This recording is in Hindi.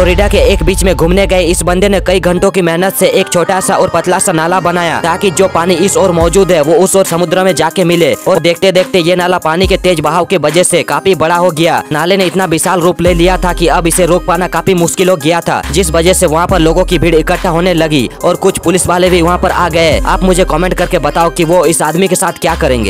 फ्लोरिडा के एक बीच में घूमने गए। इस बंदे ने कई घंटों की मेहनत से एक छोटा सा और पतला सा नाला बनाया, ताकि जो पानी इस ओर मौजूद है, वो उस ओर समुद्र में जाके मिले। और देखते देखते ये नाला पानी के तेज बहाव के वजह से काफ़ी बड़ा हो गया। नाले ने इतना विशाल रूप ले लिया था कि अब इसे रोक पाना काफ़ी मुश्किल हो गया था, जिस वजह से वहाँ पर लोगों की भीड़ इकट्ठा होने लगी, और कुछ पुलिस वाले भी वहाँ पर आ गए। आप मुझे कमेंट करके बताओ कि वो इस आदमी के साथ क्या करेंगे।